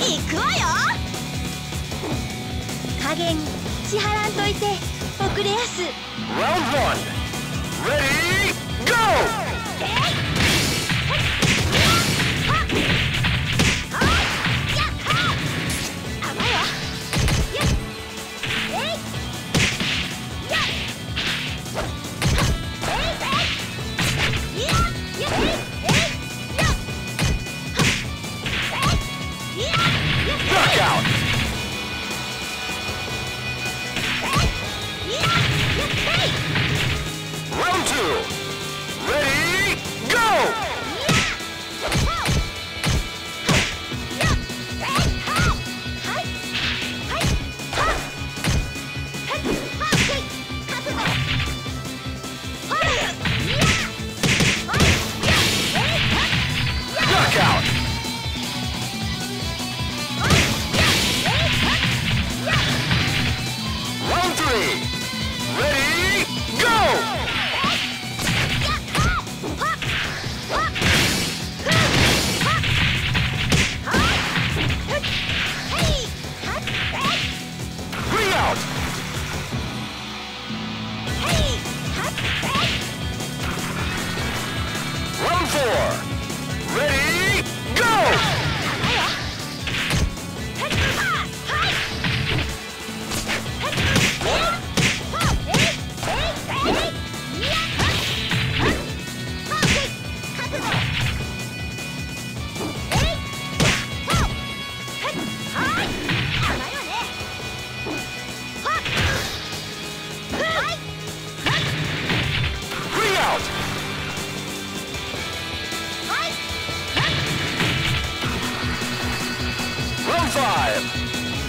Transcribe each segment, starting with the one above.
いくわよ加減支払んといて遅れやす。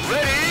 Ready?